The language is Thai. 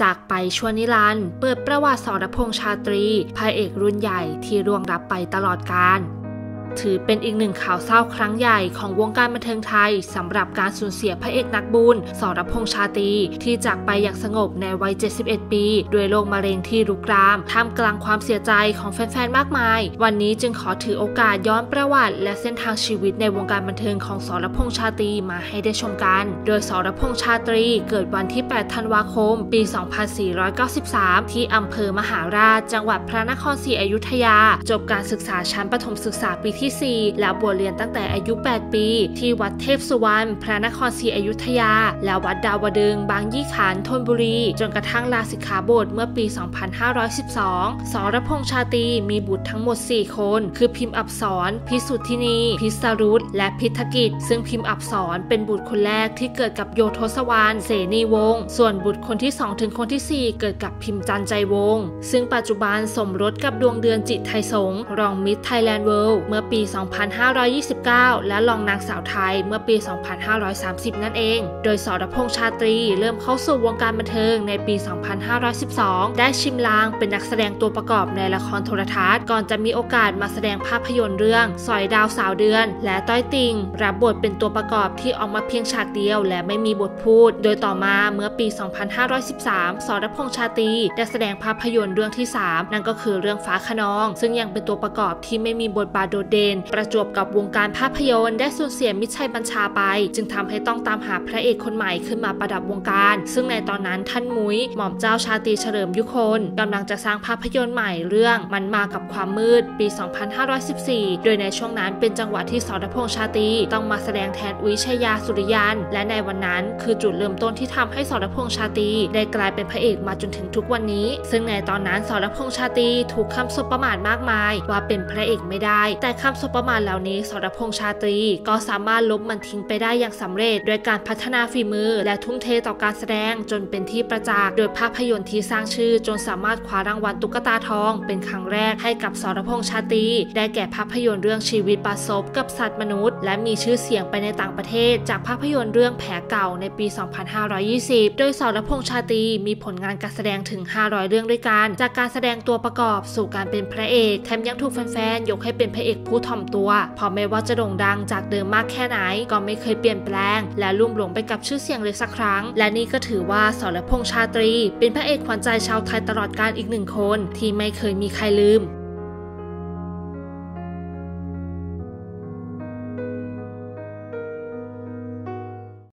จากไปชั่วนิรันด์เปิดประวัติสรพงษ์ชาตรีพระเอกรุ่นใหญ่ที่ร่วงรับไปตลอดกาล ถือเป็นอีกหนึ่งข่าวเศร้าครั้งใหญ่ของวงการบันเทิงไทยสำหรับการสูญเสียพระเอกนักบุญสรพงษ์ชาตรีที่จากไปอย่างสงบในวัย 71 ปีด้วยโรคมะเร็งที่รุกรามท่ามกลางความเสียใจของแฟนๆ มากมาย วันนี้จึงขอถือโอกาสย้อนประวัติ และเส้นทางชีวิตในวงการบันเทิงของสรพงษ์ชาตรีมาให้ได้ชมกัน โดยสรพงษ์ชาตรีเกิดวันที่ 8 ธันวาคม ปี 2493 ที่อำเภอมหาราช จังหวัดพระนครศรีอยุธยา จบการศึกษาชั้นประถมศึกษาปีที่ 4 แล้วบวชเรียนตั้งแต่อายุ 8 ปี ที่วัดเทพสุวรรณพระนครศรีอยุธยา และวัดดาวดึง บางยี่ขันธนบุรี จนกระทั่งลาสิกขาบทเมื่อปี 2512 สรพงษ์ชาตีมีบุตรทั้งหมด 4 คน คือพิมพ์อับสรพิสุทธินี พิสรุตและพิธกิจ ซึ่งพิมพ์อับสรเป็นบุตรคนแรกที่เกิดกับโยทศวรรณเสนีวงศ์ส่วนบุตรคนที่ 2 ถึงคนที่ 4 เกิดกับพิมพ์จันใจวงศ์ซึ่งปัจจุบันสมรสกับดวงเดือนจิไธสงค์ รองมิสไทยแลนด์เวิลด์เมื่อปี 2529 และรองนางสาวไทยเมื่อปี 2530 นั่นเอง โดยสรพงศ์ชาตรีเริ่มเข้าสู่วงการบันเทิงในปี 2512 ได้ชิมลางเป็นนักแสดงตัวประกอบในละครโทรทัศน์ ก่อนจะมีโอกาสมาแสดงภาพยนตร์เรื่อง สอยดาวสาวเดือน และต้อยติ่ง รับบทเป็นตัวประกอบที่ออกมาเพียงฉากเดียวและไม่มีบทพูด โดยต่อมาเมื่อปี 2513 สรพงษ์ชาตรีได้แสดงภาพยนตร์เรื่องที่ 3 นั่นก็คือเรื่องฟ้าขนอง ซึ่งยังเป็นตัวประกอบที่ไม่มีบทบาทโดดเด่นประจวบกับวงการภาพยนตร์ได้สูญเสียมิชัยบัญชาไป จึงทำให้ต้องตามหาพระเอกคนใหม่ขึ้นมาประดับวงการ ซึ่งในตอนนั้นท่านมุ้ยหม่อมเจ้าชาตรีเฉลิมยุคนกำลังจะสร้างภาพยนตร์ใหม่เรื่องมันมากับความมืดปี 2514 โดยในช่วงนั้นเป็นจังหวะที่สรพงษ์ชาตรีต้องมาแสดงแทนอุ้ยชยาสุริยัน และในวันนั้นคือจุดเริ่มต้นที่ทำให้สรพงษ์ชาตรีได้กลายเป็นพระเอกมาจนถึงทุกวันนี้ ซึ่งในตอนนั้นสรพงษ์ชาตรีถูกคำสบประมาทมากมาย ว่าเป็นพระเอกไม่ได้ แต่คำสบประมาทเหล่านี้สรพงษ์ชาตรี ก็สามารถลบมันทิ้งไปได้อย่างสำเร็จ โดยการพัฒนาฝีมือ และทุ่มเทต่อการแสดงจนเป็นที่ประจักษ์โดยภาพยนตร์ที่สร้างชื่อ จนสามารถคว้ารางวัลตุ๊กตาทอง เป็นครั้งแรกให้กับสรพงษ์ชาตรี ได้แก่ภาพยนตร์เรื่องชีวิตปาศพกับสัตว์มนุษย์ และมีชื่อเสียงไปในต่างประเทศ จากภาพยนตร์เรื่องแผลเก่าในปี 2520 โดยสรพงษ์ชาตรีมีผลงานการแสดงถึง 500 เรื่องด้วยกัน จากการแสดงตัวประกอบสู่การเป็นพระเอกแถมยังถูกแฟนๆยกให้เป็นพระเอกผู้ถ่อมตัวพอไม่ว่าจะโด่งดังจากเดิมมากแค่ไหน ก็ไม่เคยเปลี่ยนแปลง และลุ่มหลงไปกับชื่อเสียงเลยสักครั้ง และนี่ก็ถือว่าสรพงษ์ชาตรี เป็นพระเอกขวัญใจชาวไทยตลอดกาลอีกหนึ่งคน ที่ไม่เคยมีใครลืม